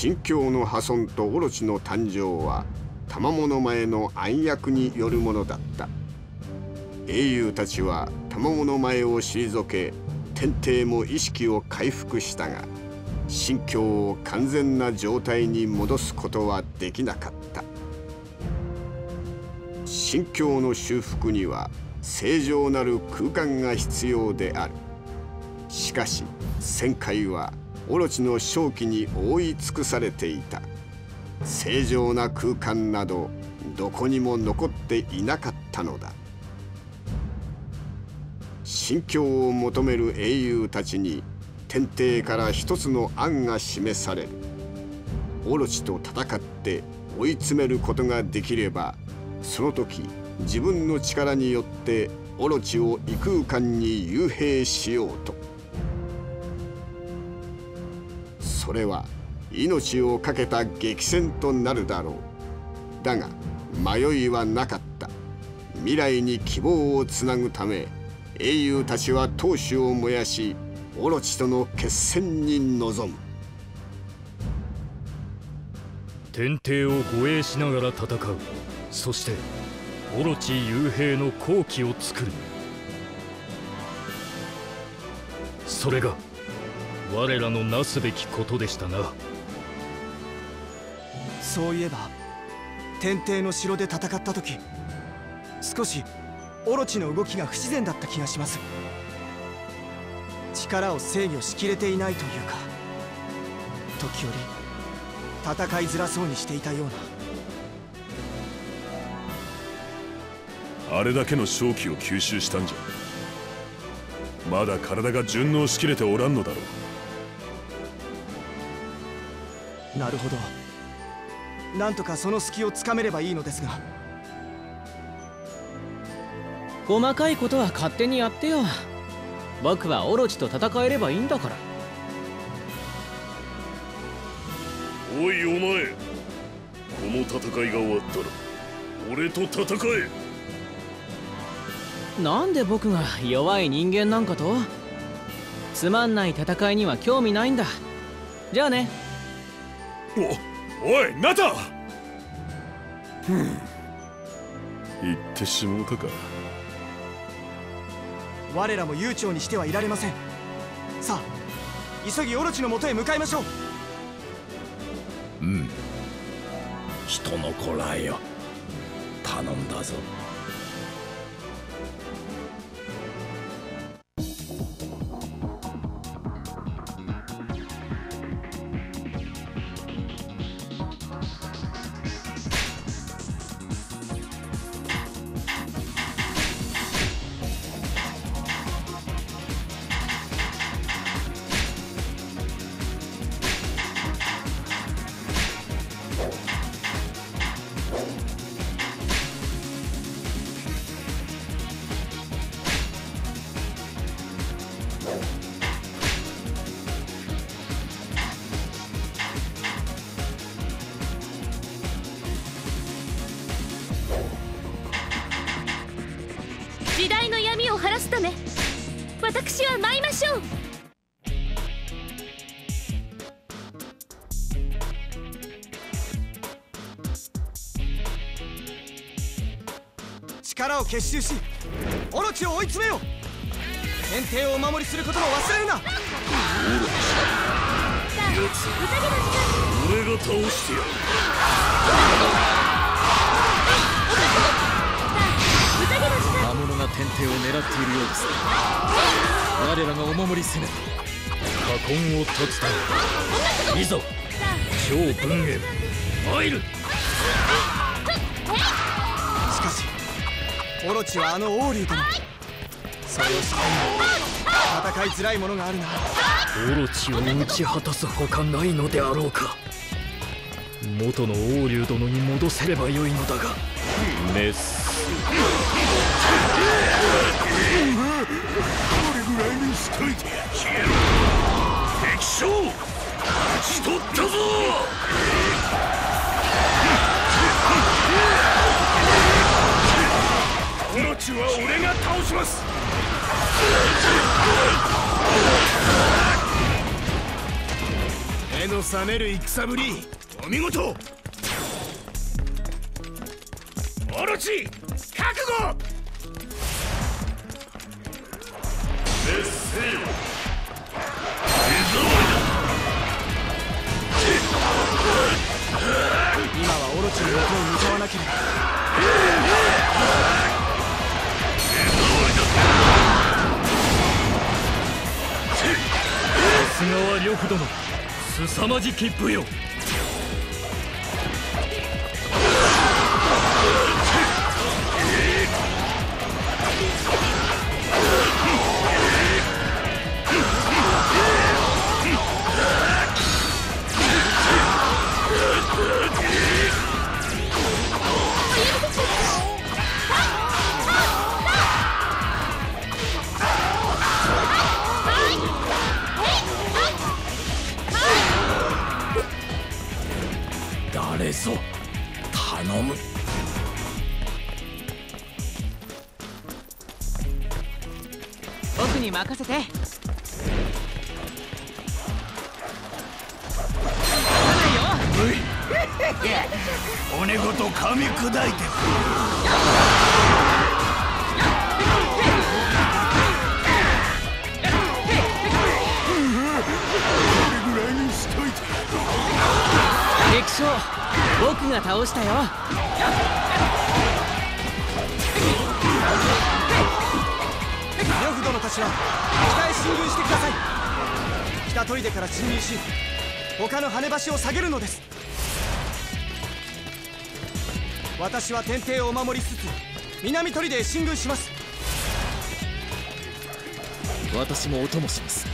新教の破損とオロチの誕生は賜物前の暗躍によるものだった。英雄たちは賜物前を退け天帝も意識を回復したが新教を完全な状態に戻すことはできなかった。新教の修復には正常なる空間が必要である。しかし旋回はオロチの正気に覆い尽くされていた。正常な空間などどこにも残っていなかったのだ。心境を求める英雄たちに天帝から一つの案が示される。オロチと戦って追い詰めることができればその時自分の力によってオロチを異空間に幽閉しようと。それは命を懸けた激戦となるだろう。だが迷いはなかった。未来に希望をつなぐため英雄たちは闘志を燃やしオロチとの決戦に臨む。天帝を護衛しながら戦う。そしてオロチ幽閉の好機を作る。それが我らのなすべきことでしたな。そういえば天帝の城で戦った時少しオロチの動きが不自然だった気がします。力を制御しきれていないというか時折戦いづらそうにしていたような。あれだけの正気を吸収したんじゃまだ体が順応しきれておらんのだろうなるほど。なんとかその隙をつかめればいいのですが。細かいことは勝手にやってよ。僕はオロチと戦えればいいんだから。おいお前。この戦いが終わったら俺と戦え。なんで僕が弱い人間なんかとつまんない戦いには興味ないんだじゃあねおおいナタ!ふん。言ってしもうたか。我らも悠長にしてはいられません。さあ急ぎオロチのもとへ向かいましょう。うん。人の子らよ。頼んだぞ私は舞いましょう。力を結集しオロチを追い詰めよう。天帝をお守りすることも忘れるな。オロチ俺が倒してやる物が天帝を狙っているようです。我らがお守りせね禍根を断つためいざ超文へ。参る。しかしオロチはあの王竜殿それを知っても戦いづらいものがあるな。オロチを打ち果たすほかないのであろうか。元の王竜殿に戻せればよいのだが。メスこれぐらいにしといて消えろち取っ目の覚める戦ぶりお見事オロチ覚悟。今はオロチの元を向かわなければさまじき武よ僕が倒したよ。呂布殿たちは北へ進軍してください。北砦から侵入し他の羽橋を下げるのです。私は天帝をお守りつつ南砦へ進軍します。私もお供します。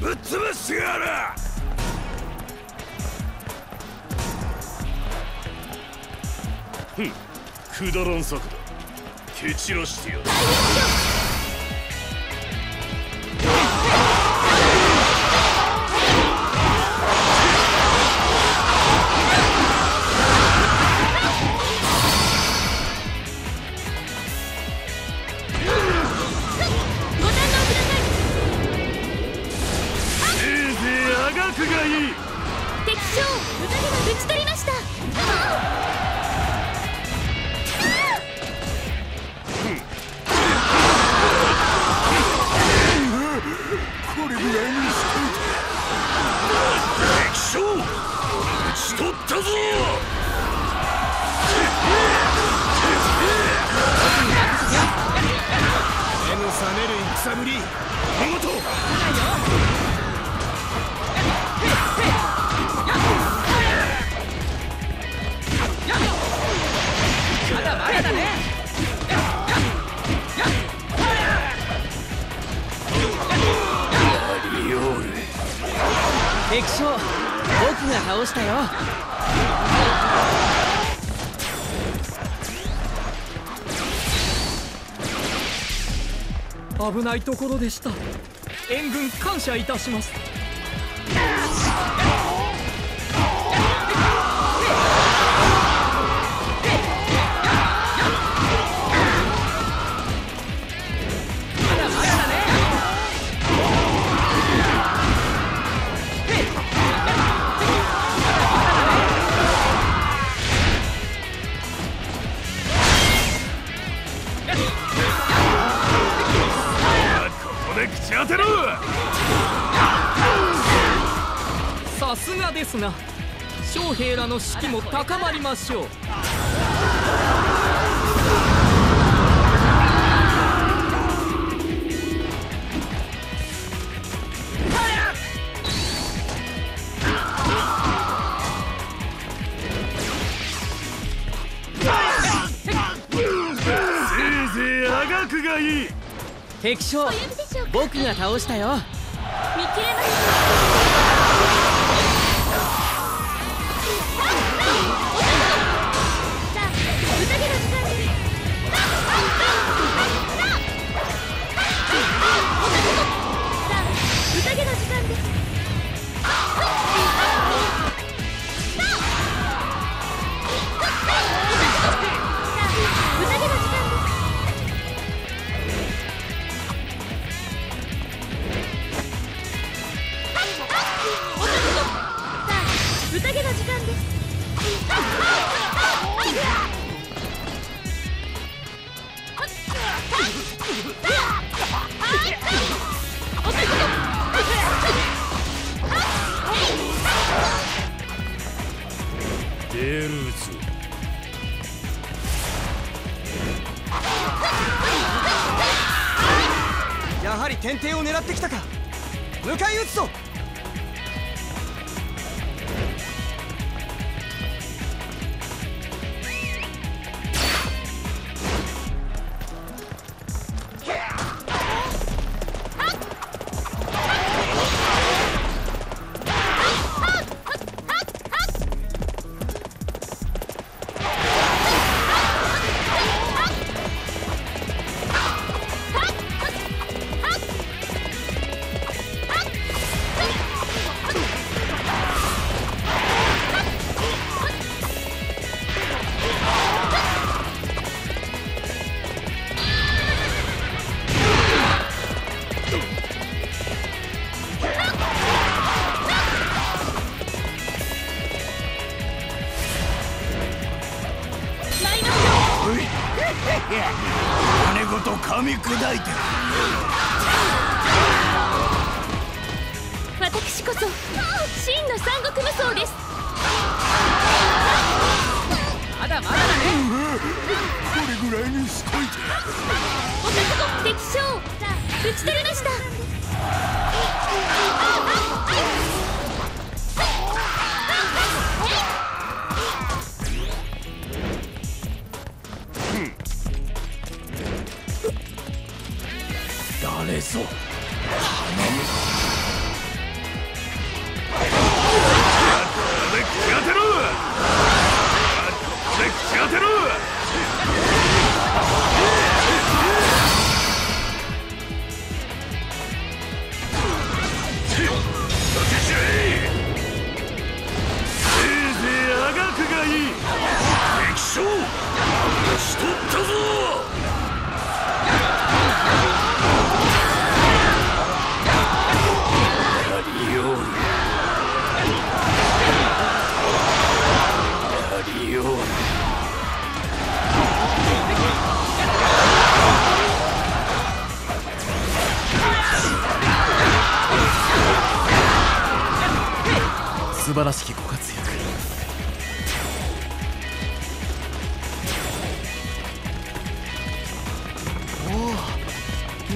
ぶっ潰してやる！くだらん策だ。蹴散らしてやる。危ないところでした。援軍感謝いたします。せろ。さすがですな。将兵らの士気も高まりましょう。敵将。僕が倒したよ金ごと噛み砕いて私こそ真の三国無双ですまだまだだねこれぐらいにしといて敵将討ち取りました誰ぞ。ここで口当てろここで口当てろ素晴らしきご活躍。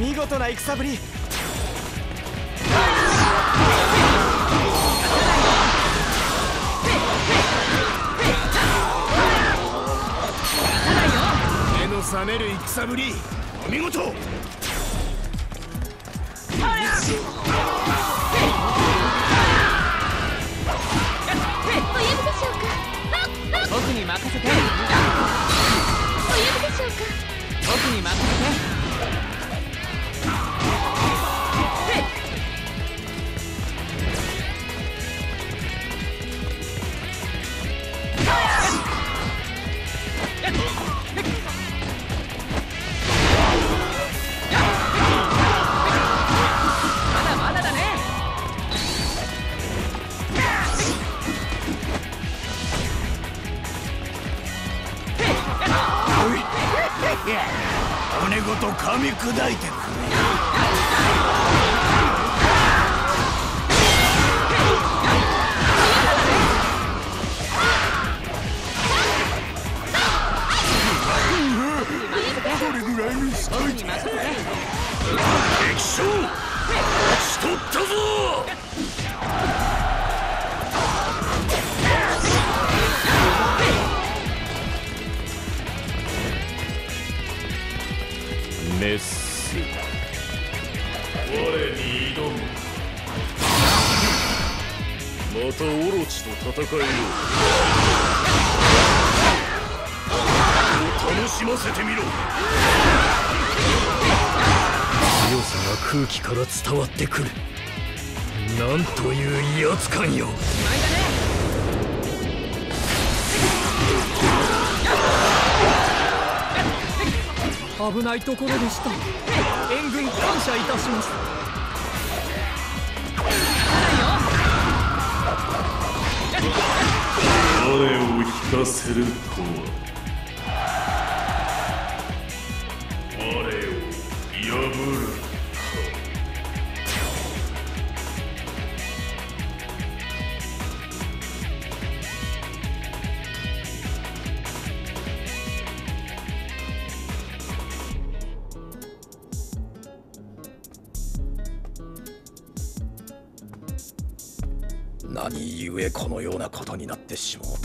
見事な戦ぶり。目の覚める戦ぶり。お見事任せて。お呼びでしょうか。僕に任せて戦えよう楽しませてみろ強さが空気から伝わってくる。なんという威圧感よ。危ないところでした。援軍感謝いたします。我を引かせるとは。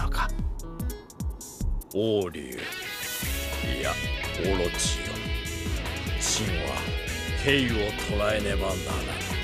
しもうたか。王竜いやオロチよ。真は兵を捕らえねばならぬ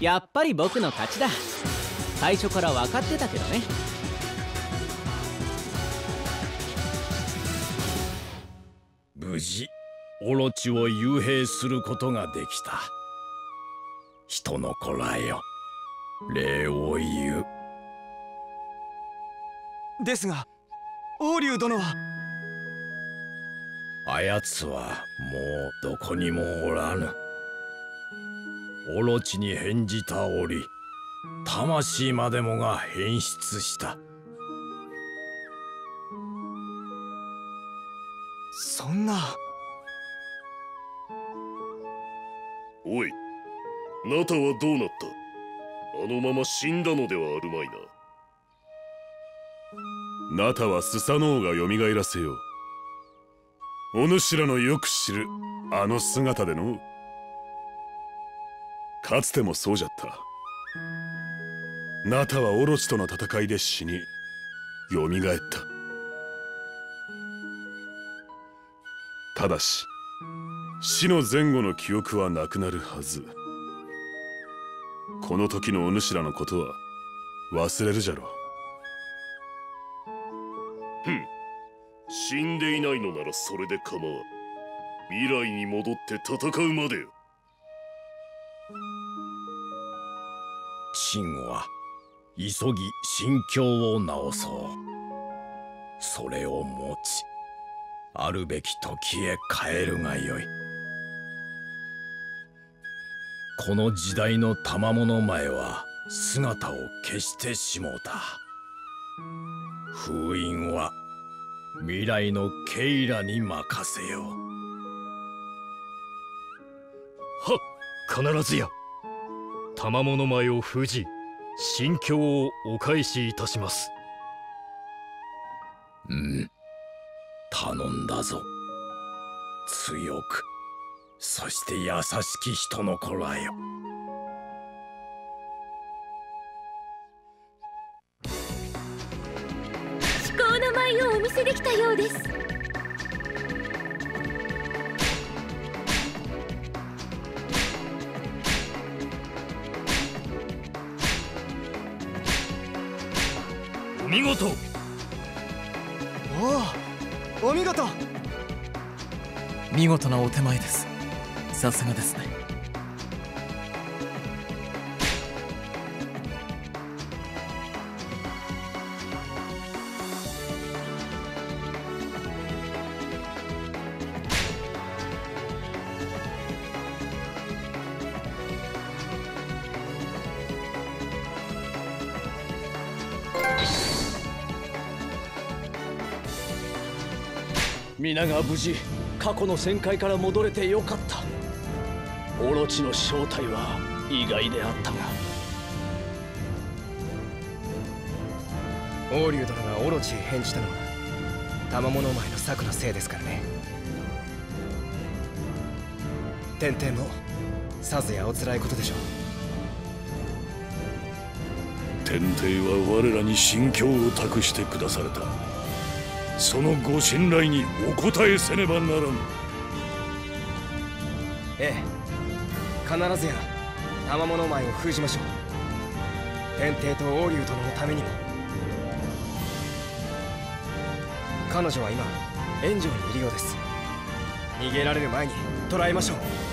やっぱり僕の勝ちだ。最初から分かってたけどね。無事オロチを幽閉することができた。人の子らよ。礼を言う。ですが王竜殿は。あやつはもうどこにもおらぬオロチに返じた折魂までもが変質した。そんな。おいナタはどうなった？あのまま死んだのではあるまいな。ナタはスサノオが蘇らせよう。お主らのよく知るあの姿でのかつてもそうじゃった。ナタはオロチとの戦いで死に蘇った。ただし死の前後の記憶はなくなるはず。この時のお主らのことは忘れるじゃろう。ふん。死んでいないのならそれで構わん。未来に戻って戦うまでよ。秦は急ぎ心境を直そう。それを持ちあるべき時へ帰るがよい。この時代の賜物前は姿を消してしもうた。封印は未来のケイラに任せよう。はっ必ずや。賜物前を封じ心境をお返しいたします。うん。頼んだぞ。強く。そして優しき人の子らよ。至高の舞をお見せできたようですお見事。おおお見事。見事なお手前です。さすがですね皆が無事過去の旋回から戻れてよかった。オロチの正体は意外であったが。王竜殿がオロチへ返じたのは賜物前の策のせいですからね。天帝もさぞやおつらいことでしょう。天帝は我らに心境を託してくだされたそのご信頼にお応えせねばならぬ。ええ。必ずや賜物前を封じましょう。天帝と王竜殿のためにも。彼女は今炎上にいるようです。逃げられる前に捕らえましょう。